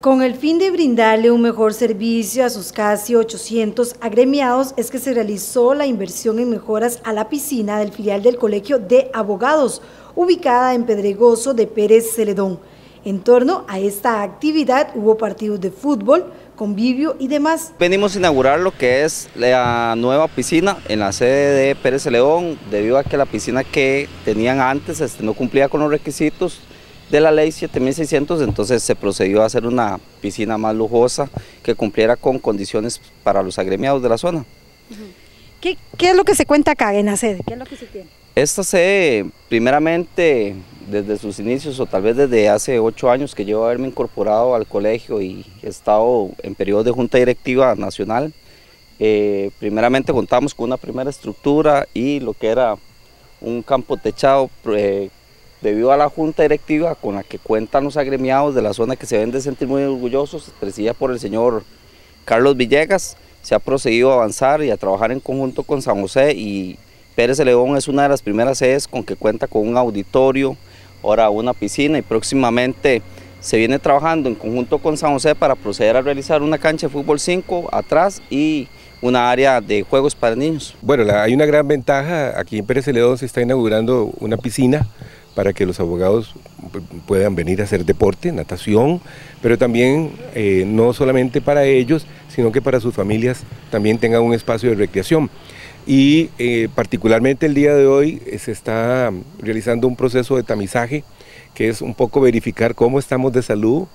Con el fin de brindarle un mejor servicio a sus casi 800 agremiados es que se realizó la inversión en mejoras a la piscina del filial del Colegio de Abogados, ubicada en Pedregoso de Pérez Celedón. En torno a esta actividad hubo partidos de fútbol, convivio y demás. Venimos a inaugurar lo que es la nueva piscina en la sede de Pérez Celedón, debido a que la piscina que tenían antes este, no cumplía con los requisitos de la ley 7600, entonces se procedió a hacer una piscina más lujosa que cumpliera con condiciones para los agremiados de la zona. ¿Qué, es lo que se cuenta acá en la sede? ¿Qué es lo que se tiene? Esta sede, primeramente, desde sus inicios o tal vez desde hace ocho años que llevo a haberme incorporado al colegio y he estado en periodo de junta directiva nacional, eh, primeramente contamos con una primera estructura y lo que era un campo techado eh, debido a la junta directiva con la que cuentan los agremiados de la zona que se deben de sentir muy orgullosos, presidida por el señor Carlos Villegas, se ha procedido a avanzar y a trabajar en conjunto con San José y Pérez León es una de las primeras sedes con que cuenta con un auditorio, ahora una piscina y próximamente se viene trabajando en conjunto con San José para proceder a realizar una cancha de fútbol 5 atrás y una área de juegos para niños. Bueno, hay una gran ventaja, aquí en Pérez Celedón se está inaugurando una piscina para que los abogados puedan venir a hacer deporte, natación, pero también eh, no solamente para ellos, sino que para sus familias también tengan un espacio de recreación. Y eh, particularmente el día de hoy eh, se está realizando un proceso de tamizaje, que es un poco verificar cómo estamos de salud,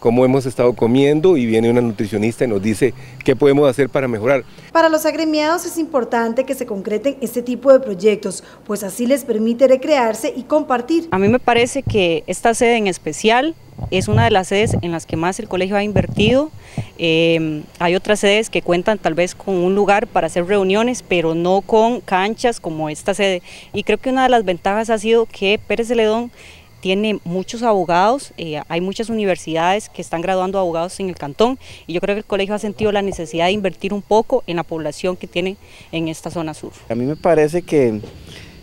cómo hemos estado comiendo y viene una nutricionista y nos dice qué podemos hacer para mejorar. Para los agremiados es importante que se concreten este tipo de proyectos, pues así les permite recrearse y compartir. A mí me parece que esta sede en especial es una de las sedes en las que más el colegio ha invertido. Em, hay otras sedes que cuentan tal vez con un lugar para hacer reuniones, pero no con canchas como esta sede. Y creo que una de las ventajas ha sido que Pérez Celedón tiene muchos abogados, eh, hay muchas universidades que están graduando abogados en el cantón y yo creo que el colegio ha sentido la necesidad de invertir un poco en la población que tiene en esta zona sur. A mí me parece que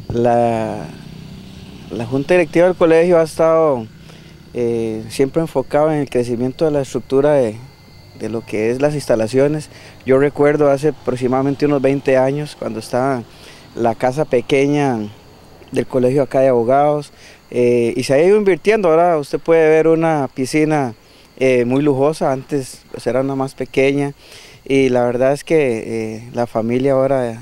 la, la Junta Directiva del colegio ha estado eh, siempre enfocada en el crecimiento de la estructura de, de lo que es las instalaciones. Yo recuerdo hace aproximadamente unos 20 años cuando estaba la casa pequeña del colegio acá de abogados, eh, y se ha ido invirtiendo, ahora usted puede ver una piscina eh, muy lujosa, antes pues, era una más pequeña y la verdad es que eh, la familia ahora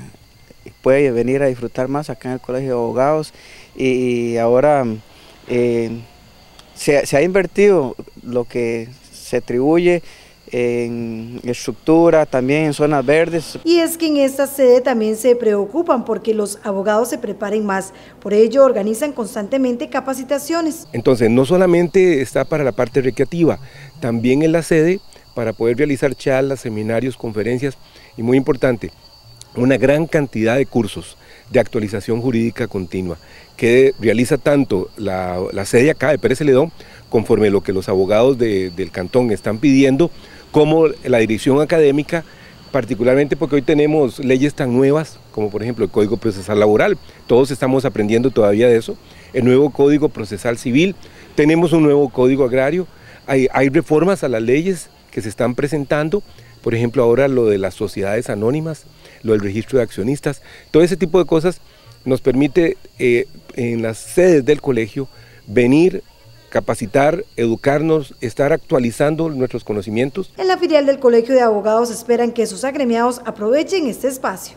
puede venir a disfrutar más acá en el Colegio de Abogados y, ahora se, se ha invertido lo que se atribuye en estructura, también en zonas verdes. Y es que en esta sede también se preocupan porque los abogados se preparen más, por ello organizan constantemente capacitaciones. Entonces no solamente está para la parte recreativa, también en la sede para poder realizar charlas, seminarios, conferencias y muy importante, una gran cantidad de cursos de actualización jurídica continua que realiza tanto la, sede acá de Pérez Celedón conforme lo que los abogados del cantón están pidiendo como la dirección académica, particularmente porque hoy tenemos leyes tan nuevas como por ejemplo el Código Procesal Laboral, todos estamos aprendiendo todavía de eso, el nuevo Código Procesal Civil, tenemos un nuevo Código Agrario, hay, reformas a las leyes que se están presentando, por ejemplo ahora lo de las sociedades anónimas, lo del registro de accionistas, todo ese tipo de cosas nos permite eh, en las sedes del colegio venir capacitar, educarnos, estar actualizando nuestros conocimientos. En la filial del Colegio de Abogados esperan que sus agremiados aprovechen este espacio.